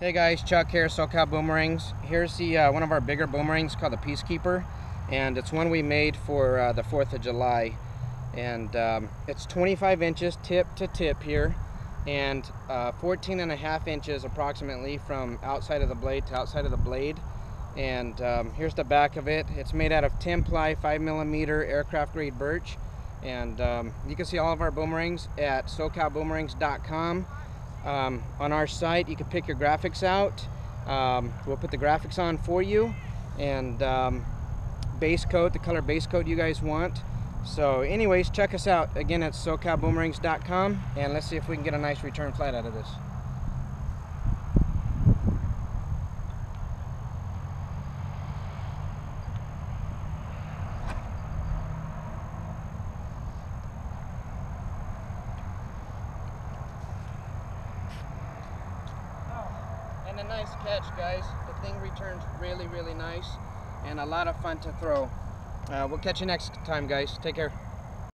Hey guys, Chuck here, SoCal Boomerangs. Here's the uh, one of our bigger boomerangs called the Peacekeeper, and it's one we made for uh, the 4th of July. And um, it's 25 inches tip to tip here, and uh, 14 and a half inches approximately from outside of the blade to outside of the blade. And um, here's the back of it. It's made out of 10 ply, 5 millimeter aircraft grade birch. And um, you can see all of our boomerangs at SoCalBoomerangs.com. Um, on our site, you can pick your graphics out. Um, we'll put the graphics on for you and um, base coat, the color base coat you guys want. So anyways, check us out again at SoCalBoomerangs.com and let's see if we can get a nice return flight out of this. A nice catch, guys. The thing returns really, really nice and a lot of fun to throw. Uh, we'll catch you next time, guys. Take care.